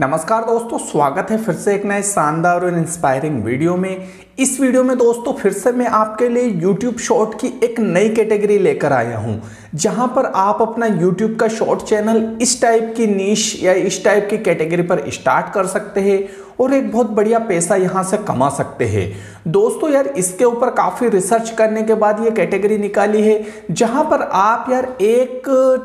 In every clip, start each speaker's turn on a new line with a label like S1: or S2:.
S1: नमस्कार दोस्तों, स्वागत है फिर से एक नए शानदार और इंस्पायरिंग वीडियो में। इस वीडियो में दोस्तों, फिर से मैं आपके लिए यूट्यूब शॉर्ट की एक नई कैटेगरी लेकर आया हूँ, जहाँ पर आप अपना यूट्यूब का शॉर्ट चैनल इस टाइप की नीश या इस टाइप की कैटेगरी पर स्टार्ट कर सकते हैं और एक बहुत बढ़िया पैसा यहाँ से कमा सकते हैं। दोस्तों यार, इसके ऊपर काफ़ी रिसर्च करने के बाद ये कैटेगरी निकाली है, जहाँ पर आप यार एक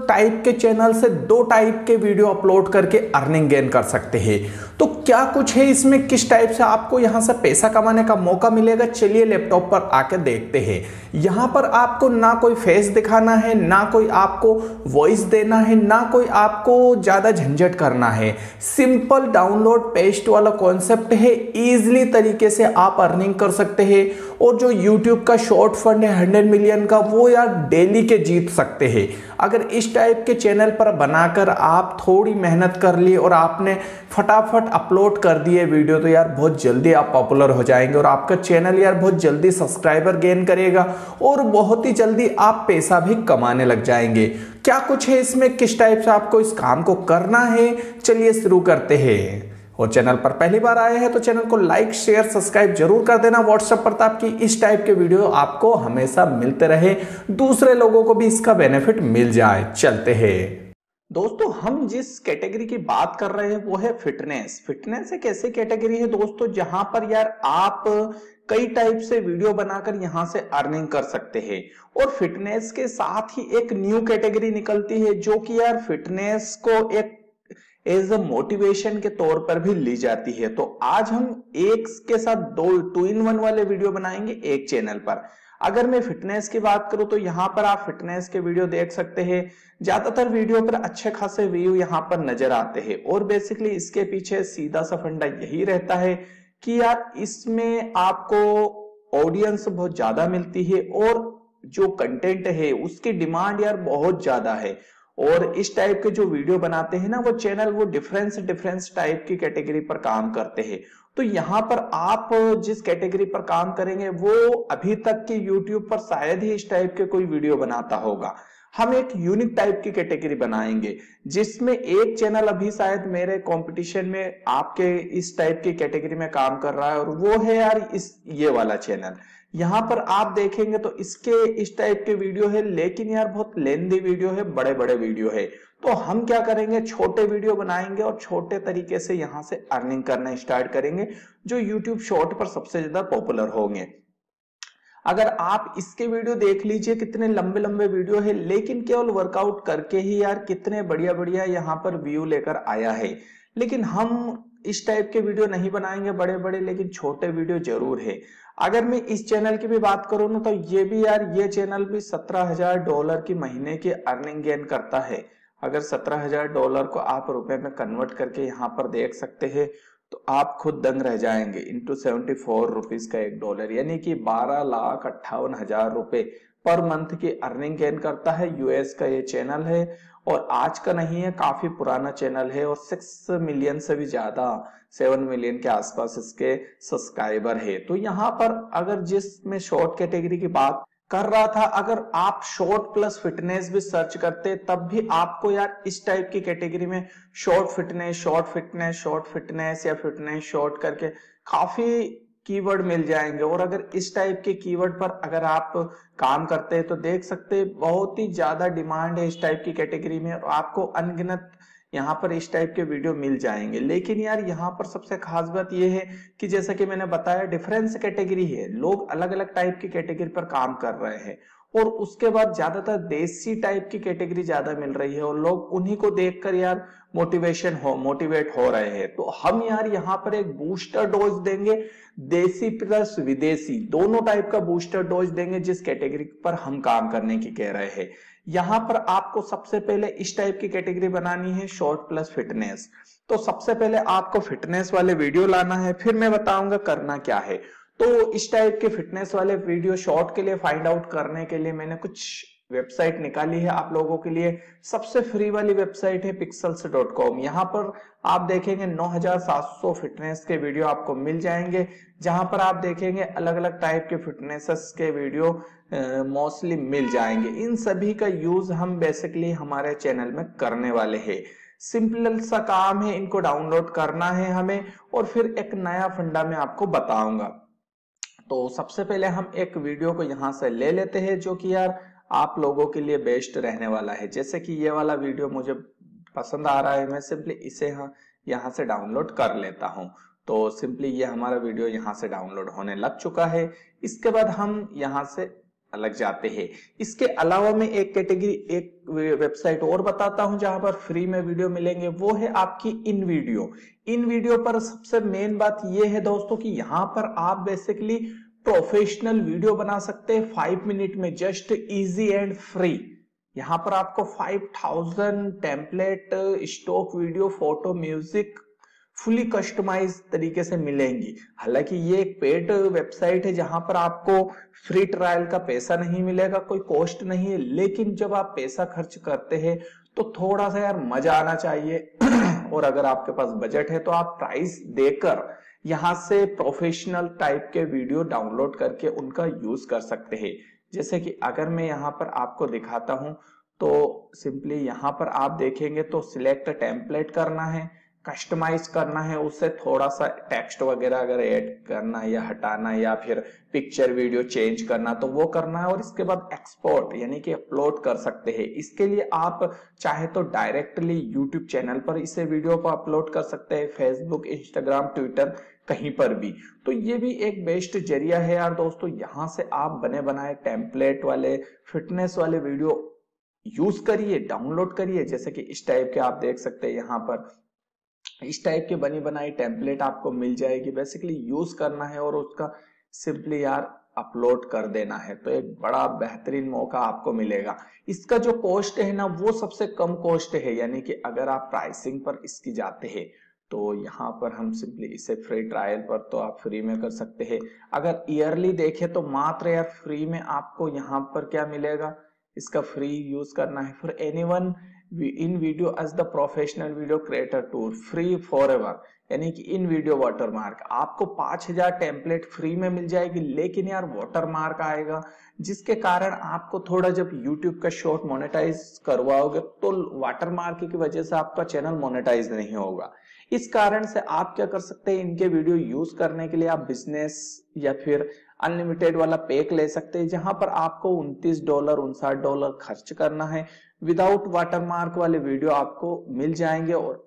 S1: टाइप के चैनल से दो टाइप के वीडियो अपलोड करके अर्निंग गेन कर सकते हैं। तो क्या कुछ है इसमें? किस टाइप से आपको यहाँ से पैसा कमाने का मौका मिलेगा? चलिए लैपटॉप पर आकर देखते हैं। यहाँ पर आपको ना कोई फेस दिखाना है, ना कोई आपको वॉइस देना है, ना कोई आपको ज़्यादा झंझट करना है। सिंपल डाउनलोड पेस्ट वाला कॉन्सेप्ट है। इजिली तरीके से आप अर्निंग कर सकते हैं। और जो यूट्यूब का शॉर्ट फंड है हंड्रेड मिलियन का, वो यार डेली के जीत सकते हैं। अगर इस टाइप के चैनल पर बनाकर आप थोड़ी मेहनत कर ली और आपने फटाफट अपलोड कर दिए वीडियो तो यार बहुत जल्दी आप पॉपुलर हो जाएँगे और आपका चैनल यार बहुत जल्दी सब्सक्राइबर गेन करेगा और बहुत ही जल्दी आप पैसा भी कमाने लग जाएँगे। क्या कुछ है इसमें? किस टाइप से आपको इस काम को करना है? चलिए शुरू करते हैं। और चैनल पर पहली बार आए हैं तो चैनल को लाइक शेयर सब्सक्राइब ज़रूर कर देना व्हाट्सएप पर, ताकि इस टाइप के वीडियो आपको हमेशा मिलते रहे, दूसरे लोगों को भी इसका बेनिफिट मिल जाए। चलते हैं। दोस्तों, हम जिस कैटेगरी की बात कर रहे हैं, वो है फिटनेस। फिटनेस एक ऐसी कैटेगरी है दोस्तों, जहाँ पर यार आप कई टाइप से वीडियो बनाकर यहाँ से अर्निंग कर सकते हैं। और फिटनेस के साथ ही एक न्यू कैटेगरी निकलती है, जो कि यार फिटनेस को एक एज अ मोटिवेशन के तौर पर भी ली जाती है। तो आज हम एक के साथ दो टू इन वन वाले वीडियो बनाएँगे एक चैनल पर। अगर मैं फिटनेस की बात करूँ तो यहाँ पर आप फिटनेस के वीडियो देख सकते हैं। ज़्यादातर वीडियो पर अच्छे खासे व्यू यहाँ पर नज़र आते हैं। और बेसिकली इसके पीछे सीधा सा फंडा यही रहता है कि यार, इसमें आपको ऑडियंस बहुत ज़्यादा मिलती है और जो कंटेंट है, उसकी डिमांड यार बहुत ज़्यादा है। और इस टाइप के जो वीडियो बनाते हैं ना, वो चैनल वो डिफरेंस डिफरेंस टाइप की कैटेगरी पर काम करते हैं। तो यहाँ पर आप जिस कैटेगरी पर काम करेंगे, वो अभी तक के यूट्यूब पर शायद ही इस टाइप के कोई वीडियो बनाता होगा। हम एक यूनिक टाइप की कैटेगरी बनाएँगे, जिसमें एक चैनल अभी शायद मेरे कंपटीशन में आपके इस टाइप की कैटेगरी में काम कर रहा है और वो है यार इस, ये वाला चैनल यहाँ पर आप देखेंगे तो इसके इस टाइप के वीडियो है, लेकिन यार बहुत लेंदी वीडियो है बड़े बड़े वीडियो है। तो हम क्या करेंगे, छोटे वीडियो बनाएँगे और छोटे तरीके से यहाँ से अर्निंग करना स्टार्ट करेंगे, जो यूट्यूब शॉर्ट पर सबसे ज़्यादा पॉपुलर होंगे। अगर आप इसके वीडियो देख लीजिए, कितने लंबे लंबे वीडियो है, लेकिन केवल वर्कआउट करके ही यार कितने बढ़िया बढ़िया यहाँ पर व्यू लेकर आया है। लेकिन हम इस टाइप के वीडियो नहीं बनाएँगे बड़े बड़े, लेकिन छोटे वीडियो ज़रूर है। अगर मैं इस चैनल की भी बात करूँ ना तो ये भी यार, ये चैनल भी सत्रह हज़ार डॉलर की महीने की अर्निंग गेन करता है। अगर सत्रह हज़ार डॉलर को आप रुपए में कन्वर्ट करके यहाँ पर देख सकते हैं तो आप खुद दंग रह जाएँगे। इंटू सेवेंटी फोर रुपीज़ का एक डॉलर यानी कि बारह लाख अट्ठावन हज़ार रुपए पर मंथ की अर्निंग गेन करता है। यूएस का ये चैनल है और आज का नहीं है, काफ़ी पुराना चैनल है और सिक्स मिलियन से भी ज़्यादा सेवन मिलियन के आसपास इसके सब्सक्राइबर है। तो यहाँ पर अगर जिसमें शॉर्ट कैटेगरी की बात कर रहा था। अगर आप शॉर्ट प्लस फिटनेस भी सर्च करते, तब भी आपको यार इस टाइप की कैटेगरी में short fitness short fitness short fitness या फिटनेस शॉर्ट करके काफ़ी कीवर्ड मिल जाएँगे। और अगर इस टाइप के कीवर्ड पर अगर आप काम करते हैं तो देख सकते हैं बहुत ही ज़्यादा डिमांड है इस टाइप की कैटेगरी में। और आपको अनगिनत यहाँ पर इस टाइप के वीडियो मिल जाएँगे। लेकिन यार, यहाँ पर सबसे खास बात यह है कि जैसा कि मैंने बताया डिफरेंस कैटेगरी है। लोग अलग अलग टाइप की कैटेगरी पर काम कर रहे हैं। और उसके बाद ज़्यादातर देसी टाइप की कैटेगरी ज़्यादा मिल रही है और लोग उन्हीं को देखकर यार मोटिवेशन हो मोटिवेट हो रहे हैं। तो हम यार यहाँ पर एक बूस्टर डोज देंगे। देसी प्लस विदेशी, दोनों टाइप का बूस्टर डोज देंगे जिस कैटेगरी पर हम काम करने की कह रहे हैं। यहाँ पर आपको सबसे पहले इस टाइप की कैटेगरी बनानी है शॉर्ट प्लस फिटनेस तो सबसे पहले आपको फिटनेस वाले वीडियो लाना है, फिर मैं बताऊँगा करना क्या है. तो इस टाइप के फिटनेस वाले वीडियो शॉर्ट के लिए फाइंड आउट करने के लिए मैंने कुछ वेबसाइट निकाली है आप लोगों के लिए. सबसे फ्री वाली वेबसाइट है पिक्सल्स डॉट कॉम यहाँ पर आप देखेंगे 9700 फिटनेस के वीडियो आपको मिल जाएँगे. जहाँ पर आप देखेंगे अलग अलग टाइप के फिटनेसेस के वीडियो मोस्टली मिल जाएँगे। इन सभी का यूज़ हम बेसिकली हमारे चैनल में करने वाले हैं। सिंपल सा काम है, इनको डाउनलोड करना है हमें और फिर एक नया फंडा मैं आपको बताऊँगा। तो सबसे पहले हम एक वीडियो को यहाँ से ले लेते हैं, जो कि यार आप लोगों के लिए बेस्ट रहने वाला है। जैसे कि ये वाला वीडियो मुझे पसंद आ रहा है, मैं सिंपली इसे हाँ यहाँ से डाउनलोड कर लेता हूँ। तो सिंपली ये हमारा वीडियो यहाँ से डाउनलोड होने लग चुका है। इसके बाद हम यहाँ से लग जाते हैं। इसके अलावा मैं एक कैटेगरी, एक वेबसाइट और बताता हूँ, जहाँ पर फ्री में वीडियो मिलेंगे। वो है आपकी इन वीडियो। इन वीडियो पर सबसे मेन बात ये है दोस्तों कि यहाँ पर आप बेसिकली प्रोफेशनल वीडियो बना सकते हैं। फाइव मिनट में जस्ट इजी एंड फ्री यहाँ पर आपको 5000 template stock video photo music fully customize तरीके से मिलेंगी। हालाँकि ये एक पेड वेबसाइट है जहाँ पर आपको फ्री ट्रायल का पैसा नहीं मिलेगा, कोई कॉस्ट नहीं है, लेकिन जब आप पैसा खर्च करते हैं तो थोड़ा सा यार मज़ा आना चाहिए। और अगर आपके पास बजट है तो आप प्राइस देकर यहाँ से प्रोफेशनल टाइप के वीडियो डाउनलोड करके उनका यूज़ कर सकते हैं। जैसे कि अगर मैं यहाँ पर आपको दिखाता हूँ तो सिंपली यहाँ पर आप देखेंगे तो सिलेक्ट टेम्पलेट करना है। कस्टमाइज करना है उससे थोड़ा सा टेक्स्ट वगैरह अगर ऐड करना या हटाना या फिर पिक्चर, वीडियो चेंज करना तो वो करना है और इसके बाद एक्सपोर्ट यानी कि अपलोड कर सकते हैं। इसके लिए आप चाहे तो डायरेक्टली यूट्यूब चैनल पर इसे वीडियो को अपलोड कर सकते हैं फेसबुक इंस्टाग्राम ट्विटर कहीं पर भी। तो ये भी एक बेस्ट ज़रिया है यार दोस्तों, यहाँ से आप बने बनाए टेम्पलेट वाले फिटनेस वाले वीडियो यूज़ करिए डाउनलोड करिए, जैसे कि इस टाइप के आप देख सकते हैं यहाँ पर। इस टाइप की बनी बनाई टेम्पलेट आपको मिल जाएगी। बेसिकली यूज़ करना है और उसका सिंपली यार अपलोड कर देना है। तो एक बड़ा बेहतरीन मौका आपको मिलेगा। इसका जो कॉस्ट है ना, वो सबसे कम कॉस्ट है। यानी कि अगर आप प्राइसिंग पर इसकी जाते हैं तो यहाँ पर हम सिंपली इसे फ्री ट्रायल पर तो आप फ्री में कर सकते हैं। अगर ईयरली देखें तो मात्र यार फ्री में आपको यहाँ पर क्या मिलेगा? इसका फ्री यूज़ करना है। For anyone in video as the professional video creator tool free forever यानी कि इन वीडियो वाटरमार्क आपको 5000 टेम्पलेट फ्री में मिल जाएगी, लेकिन यार वाटरमार्क आएगा, जिसके कारण आपको थोड़ा जब यूट्यूब का शॉर्ट मोनेटाइज करवाओगे तो वाटरमार्क की वजह से आपका चैनल मोनेटाइज नहीं होगा। इस कारण से आप क्या कर सकते हैं, इनके वीडियो यूज़ करने के लिए आप बिज़नेस या फिर अनलिमिटेड वाला पैक ले सकते हैं, जहाँ पर आपको 29 डॉलर उनसाठ डॉलर खर्च करना है। विदाउट वाटरमार्क वाले वीडियो आपको मिल जाएँगे और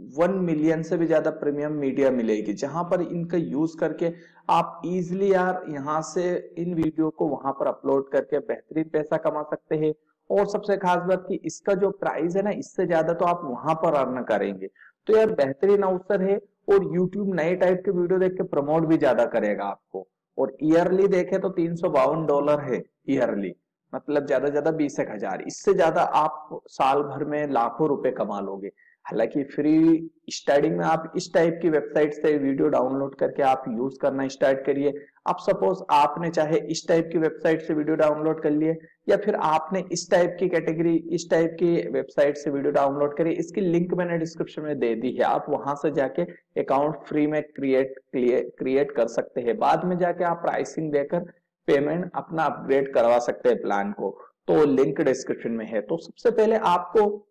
S1: वन मिलियन से भी ज़्यादा प्रीमियम मीडिया मिलेगी। जहाँ पर इनका यूज़ करके आप इजिली यार यहाँ से इन वीडियो को वहाँ पर अपलोड करके बेहतरीन पैसा कमा सकते हैं। और सबसे खास बात कि इसका जो प्राइस है ना, इससे ज़्यादा तो आप वहाँ पर अर्न करेंगे। तो यार बेहतरीन अवसर है और यूट्यूब नए टाइप के वीडियो देख के प्रमोट भी ज़्यादा करेगा आपको। और ईयरली देखे तो तीन सौ बावन डॉलर है ईयरली मतलब ज़्यादा ज़्यादा बीस एक हज़ार। इससे ज़्यादा आप साल भर में लाखों रुपए कमा लोगे। हालाँकि फ्री स्टार्टिंग में आप इस टाइप की वेबसाइट से वीडियो डाउनलोड करके आप यूज़ करना स्टार्ट करिए। अब सपोज़ आपने चाहे इस टाइप की वेबसाइट से वीडियो डाउनलोड कर लिए, या फिर आपने इस टाइप की कैटेगरी इस टाइप की वेबसाइट से वीडियो डाउनलोड करी इसकी लिंक मैंने डिस्क्रिप्शन में दे दी है। आप वहाँ से जाके अकाउंट फ्री में क्रिएट क्रिएट कर सकते हैं। बाद में जाके आप प्राइसिंग देकर पेमेंट अपना अपग्रेड करवा सकते हैं प्लान को। तो लिंक डिस्क्रिप्शन में है। तो सबसे पहले आपको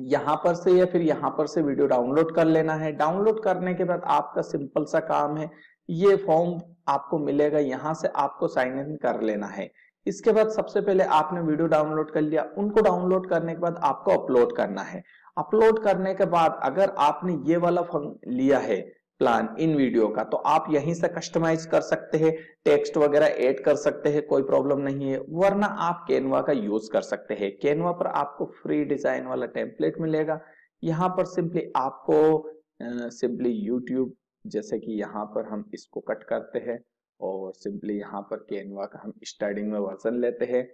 S1: यहाँ पर से या फिर यहाँ पर से वीडियो डाउनलोड कर लेना है। डाउनलोड करने के बाद आपका सिंपल सा काम है। ये फॉर्म आपको मिलेगा। यहाँ से आपको साइन इन कर लेना है। इसके बाद सबसे पहले आपने वीडियो डाउनलोड कर लिया। उनको डाउनलोड करने के बाद आपको अपलोड करना है। अपलोड करने के बाद अगर आपने ये वाला फॉर्म लिया है प्लान इन वीडियो का तो आप यहीं से कस्टमाइज कर सकते हैं टेक्स्ट वगैरह ऐड कर सकते हैं, कोई प्रॉब्लम नहीं है, वरना आप कैनवा का यूज़ कर सकते हैं। कैनवा पर आपको फ्री डिज़ाइन वाला टेम्पलेट मिलेगा। यहाँ पर सिंपली आपको सिंपली यूट्यूब जैसे कि यहाँ पर हम इसको कट करते हैं और सिंपली यहाँ पर कैनवा का हम स्टार्टिंग में वर्जन लेते हैं।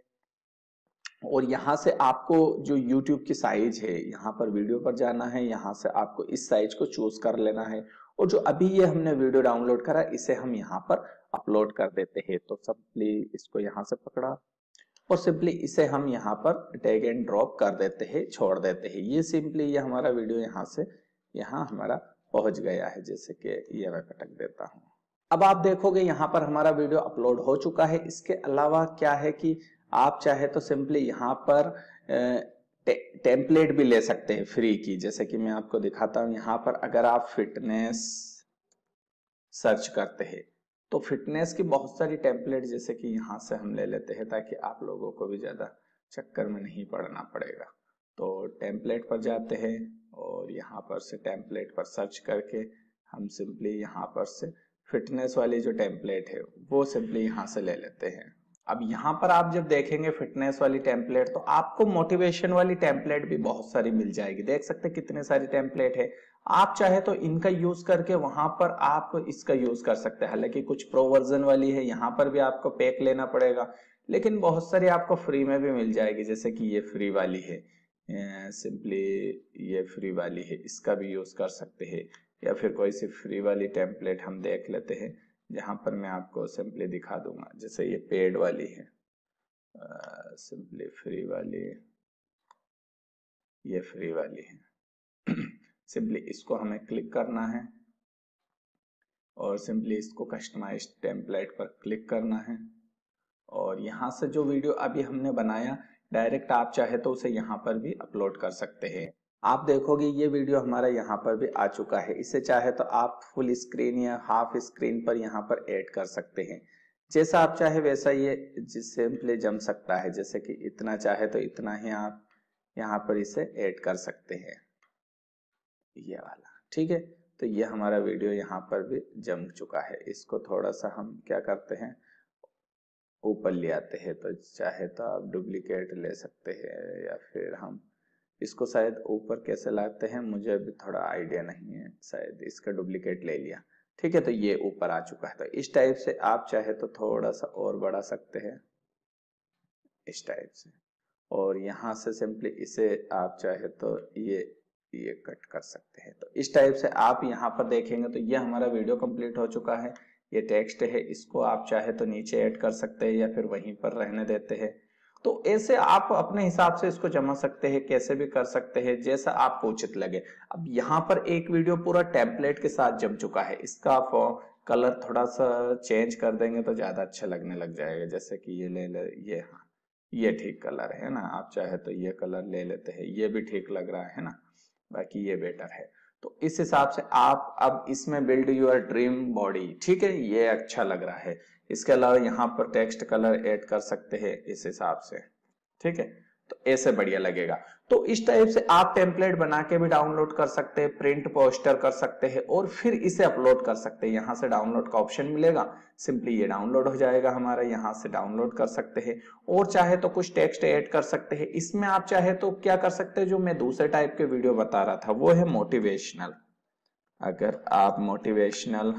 S1: और यहाँ से आपको जो YouTube की साइज़ है, यहाँ पर वीडियो पर जाना है, यहाँ से आपको इस साइज़ को चूज़ कर लेना है। और जो अभी ये हमने वीडियो डाउनलोड करा, इसे हम यहाँ पर अपलोड कर देते हैं। तो सिंपली इसको यहाँ से पकड़ा और सिंपली इसे हम यहाँ पर टैग एंड ड्रॉप कर देते हैं, छोड़ देते हैं। ये सिंपली ये हमारा वीडियो यहाँ से, यहाँ हमारा पहुँच गया है, जैसे कि ये मैं कटक देता हूँ। अब आप देखोगे यहाँ पर हमारा वीडियो अपलोड हो चुका है। इसके अलावा क्या है कि आप चाहे तो सिंपली यहाँ पर टेम्पलेट भी ले सकते हैं फ्री की, जैसे कि मैं आपको दिखाता हूँ, यहाँ पर अगर आप फिटनेस सर्च करते हैं तो फिटनेस की बहुत सारी टेम्पलेट जैसे कि यहाँ से हम ले लेते हैं ताकि आप लोगों को भी ज़्यादा चक्कर में नहीं पड़ना पड़ेगा। तो टेम्पलेट पर जाते हैं और यहाँ पर से टेम्पलेट पर सर्च करके हम सिंपली यहाँ पर से फिटनेस वाली जो टेम्पलेट है, वो सिंपली यहाँ से ले लेते हैं। अब यहाँ पर आप जब देखेंगे फिटनेस वाली टेम्पलेट तो आपको मोटिवेशन वाली टेम्पलेट भी बहुत सारी मिल जाएगी। देख सकते कितने सारी टेम्पलेट है। आप चाहे तो इनका यूज़ करके वहाँ पर आप इसका यूज़ कर सकते हैं। हालाँकि कुछ प्रो वर्जन वाली है, यहाँ पर भी आपको पैक लेना पड़ेगा। लेकिन बहुत सारी आपको फ्री में भी मिल जाएगी, जैसे कि ये फ्री वाली है। सिंपली ये फ्री वाली है, इसका भी यूज़ कर सकते हैं। या फिर कोई सी फ्री वाली टेम्पलेट हम देख लेते हैं। जहाँ पर मैं आपको सिंपली दिखा दूँगा। जैसे ये पेड वाली है सिंपली फ्री वाली, ये फ्री वाली है। सिंपली इसको हमें क्लिक करना है और सिंपली इसको कस्टमाइज टेम्पलेट पर क्लिक करना है। और यहाँ से जो वीडियो अभी हमने बनाया डायरेक्ट आप चाहे तो उसे यहाँ पर भी अपलोड कर सकते हैं। आप देखोगे ये वीडियो हमारा यहाँ पर भी आ चुका है। इसे चाहे तो आप फुल स्क्रीन या हाफ़ स्क्रीन पर यहाँ पर ऐड कर सकते हैं। जैसा आप चाहे वैसा ये सिंपली जम सकता है। जैसे कि इतना चाहे तो इतना ही आप यहाँ पर इसे ऐड कर सकते हैं। ये वाला, ठीक है? तो ये हमारा वीडियो यहाँ पर भी जम चुका है। इसको थोड़ा सा हम क्या करते हैं? ऊपर ले आते हैं। तो चाहे तो आप डुप्लीकेट ले सकते हैं या फिर हम इसको शायद ऊपर कैसे लाते हैं, मुझे अभी थोड़ा आइडिया नहीं है, शायद इसका डुप्लीकेट ले लिया। ठीक है तो ये ऊपर आ चुका है। तो इस टाइप से आप चाहे तो थोड़ा सा और बढ़ा सकते हैं। इस टाइप से। और यहाँ से सिंपली इसे आप चाहे तो ये ये कट कर सकते हैं। तो इस टाइप से आप यहाँ पर देखेंगे तो ये हमारा वीडियो कंप्लीट हो चुका है। ये टेक्स्ट है, इसको आप चाहे तो नीचे ऐड कर सकते हैं या फिर वहीं पर रहने देते हैं। तो ऐसे आप अपने हिसाब से इसको जमा सकते हैं, कैसे भी कर सकते हैं, जैसा आपको उचित लगे। अब यहाँ पर एक वीडियो पूरा टेम्पलेट के साथ जम चुका है। इसका आप कलर थोड़ा सा चेंज कर देंगे तो ज़्यादा अच्छा लगने लग जाएगा। जैसे कि ये ले ले, ये हाँ ये ठीक कलर है ना। आप चाहे तो ये कलर ले लेते हैं। ये भी ठीक लग रहा है ना। बाकी ये बेटर है। तो इस हिसाब से आप अब इसमें बिल्ड योर ड्रीम बॉडी ठीक है? ये अच्छा लग रहा है। इसके अलावा यहाँ पर टेक्स्ट कलर ऐड कर सकते हैं इस हिसाब से। ठीक है? तो ऐसे बढ़िया लगेगा। तो इस टाइप से आप टेम्पलेट बना के भी डाउनलोड कर सकते हैं प्रिंट पोस्टर कर सकते हैं और फिर इसे अपलोड कर सकते हैं। यहाँ से डाउनलोड का ऑप्शन मिलेगा। सिंपली ये डाउनलोड हो जाएगा हमारा। यहाँ से डाउनलोड कर सकते हैं। और चाहे तो कुछ टेक्स्ट ऐड कर सकते हैं। इसमें आप चाहे तो क्या कर सकते हैं? जो मैं दूसरे टाइप के वीडियो बता रहा था, वो है मोटिवेशनल अगर आप मोटिवेशनल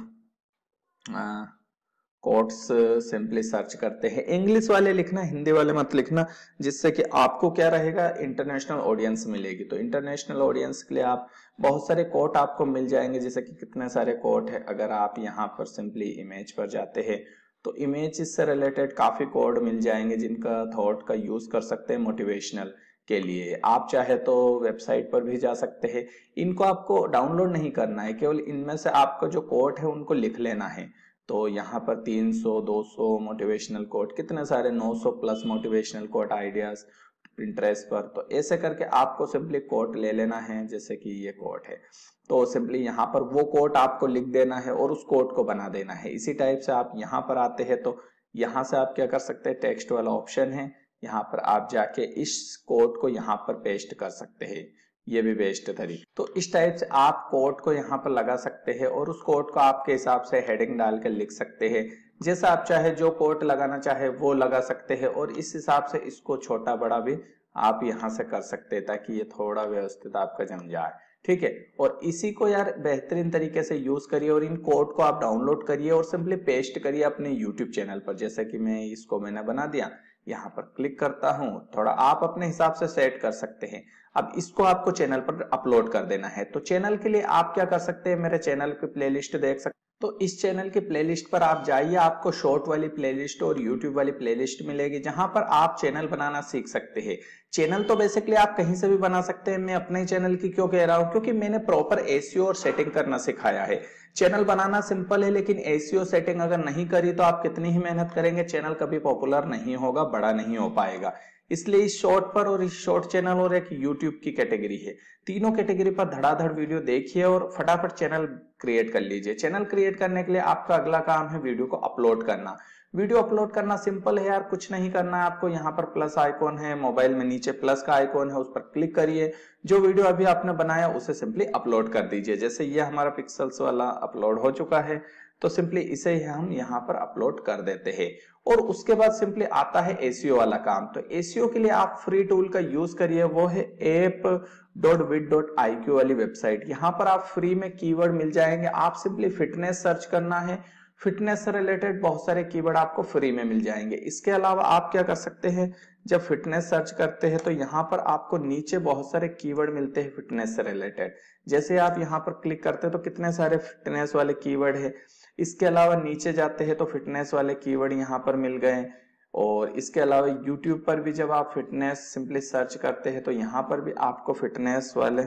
S1: कोट्स सिंपली सर्च करते हैं। इंग्लिश वाले लिखना, हिंदी वाले मत लिखना, जिससे कि आपको क्या रहेगा? इंटरनेशनल ऑडियंस मिलेगी। तो इंटरनेशनल ऑडियंस के लिए आप बहुत सारे कोट आपको मिल जाएँगे, जैसे कि कितने सारे कोट है। अगर आप यहाँ पर सिंपली इमेज पर जाते हैं तो इमेज से रिलेटेड काफ़ी कोड मिल जाएँगे, जिनका थॉट का यूज़ कर सकते हैं मोटिवेशनल के लिए। आप चाहे तो वेबसाइट पर भी जा सकते हैं। इनको आपको डाउनलोड नहीं करना है। केवल इनमें से आपका जो कोट है, उनको लिख लेना है। तो यहाँ पर 300, 200 मोटिवेशनल कोट कितने सारे 900 plus motivational quote ideas interest पर। तो ऐसे करके आपको सिंपली कोट ले लेना है जैसे कि ये कोट है। तो सिंपली यहाँ पर वो कोट आपको लिख देना है और उस कोट को बना देना है। इसी टाइप से आप यहाँ पर आते हैं तो यहाँ से आप क्या कर सकते हैं टेक्स्ट वाला ऑप्शन है। यहाँ पर आप जाके इस कोड को यहाँ पर पेस्ट कर सकते हैं। ये भी बेस्ट थ्री तो इस टाइप से आप कोड को यहाँ पर लगा सकते हैं और उस कोड को आपके हिसाब से हेडिंग डाल कर लिख सकते हैं। जैसा आप चाहे जो कोट लगाना चाहे वो लगा सकते हैं और इस हिसाब से इसको छोटा बड़ा भी आप यहाँ से कर सकते हैं ताकि ये थोड़ा व्यवस्थित आपका जम जाए। ठीक है? और इसी को यार बेहतरीन तरीके से यूज़ करिए और इन कोड को आप डाउनलोड करिए और सिंपली पेस्ट करिए अपने यूट्यूब चैनल पर। जैसे कि मैं इसको मैंने बना दिया। यहाँ पर क्लिक करता हूँ। थोड़ा आप अपने हिसाब से सेट कर सकते हैं। अब इसको आपको चैनल पर अपलोड कर देना है। तो चैनल के लिए आप क्या कर सकते हैं? मेरे चैनल की प्लेलिस्ट देख सकते तो इस चैनल के प्लेलिस्ट पर आप जाइए, आपको शॉर्ट वाली प्लेलिस्ट और यूट्यूब वाली प्लेलिस्ट मिलेगी, जहाँ पर आप चैनल बनाना सीख सकते हैं। चैनल तो बेसिकली आप कहीं से भी बना सकते हैं, मैं अपने चैनल की क्यों कह रहा हूँ? क्योंकि मैंने प्रॉपर एसीओ और सेटिंग करना सिखाया है। चैनल बनाना सिंपल है, लेकिन एसीओ सेटिंग अगर नहीं करी तो आप कितनी ही मेहनत करेंगे? चैनल कभी पॉपुलर नहीं होगा, बड़ा नहीं हो पाएगा। इसलिए इस शॉर्ट पर और इस शॉर्ट चैनल और एक यूट्यूब की कैटेगरी है। तीनों कैटेगरी पर धड़ाधड़ वीडियो देखिए और फटाफट चैनल क्रिएट कर लीजिए। चैनल क्रिएट करने के लिए आपका अगला काम है वीडियो को अपलोड करना। वीडियो अपलोड करना सिंपल है यार, कुछ नहीं करना है। आपको यहाँ पर प्लस आइकॉन है, मोबाइल में नीचे प्लस का आइकॉन है, उस पर क्लिक करिए। जो वीडियो अभी आपने बनाया, उसे सिंपली अपलोड कर दीजिए। जैसे ये हमारा पिक्सल्स वाला अपलोड हो चुका है तो सिंपली इसे हम यहाँ पर अपलोड कर देते हैं। और उसके बाद सिंपली आता है एसीओ वाला काम। तो एसीओ के लिए आप फ्री टूल का यूज़ करिए। वो है app dot wit dot I Q वाली वेबसाइट यहाँ पर आप फ्री में कीवर्ड मिल जाएँगे। आप सिंपली फिटनेस सर्च करना है। फिटनेस से रिलेटेड बहुत सारे कीवर्ड आपको फ्री में मिल जाएँगे। इसके अलावा आप क्या कर सकते हैं? जब फिटनेस सर्च करते हैं तो यहाँ पर आपको नीचे बहुत सारे कीवर्ड मिलते हैं फिटनेस से रिलेटेड जैसे आप यहाँ पर क्लिक करते हैं तो कितने सारे फिटनेस वाले कीवर्ड है? इसके अलावा नीचे जाते हैं तो फिटनेस वाले कीवर्ड यहाँ पर मिल गए और इसके अलावा यूट्यूब पर भी जब आप फिटनेस सिंपली सर्च करते हैं तो यहाँ पर भी आपको फिटनेस वाले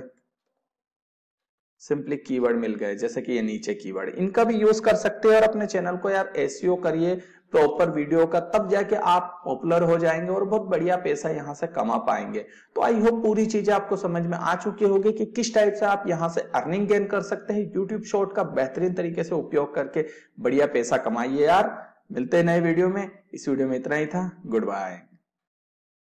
S1: सिंपली कीवर्ड मिल गए, जैसे कि ये नीचे कीवर्ड। इनका भी यूज़ कर सकते हैं और अपने चैनल को यार एसईओ करिए प्रॉपर वीडियो का, तब जाके आप पॉपुलर हो जाएँगे और बहुत बढ़िया पैसा यहाँ से कमा पाएँगे। तो आई होप पूरी चीज़ें आपको समझ में आ चुकी होगी कि किस टाइप से आप यहाँ से अर्निंग गेन कर सकते हैं। यूट्यूब शॉर्ट का बेहतरीन तरीके से उपयोग करके बढ़िया पैसा कमाइए यार। मिलते हैं नए वीडियो में। इस वीडियो में इतना ही था। Good bye